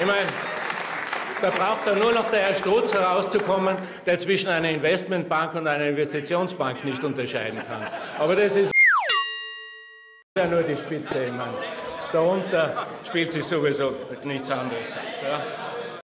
Ich meine, da braucht dann nur noch der Herr Strutz herauszukommen, der zwischen einer Investmentbank und einer Investitionsbank nicht unterscheiden kann. Aber das ist ja nur die Spitze. Ich meine, darunter spielt sich sowieso nichts anderes. Ja.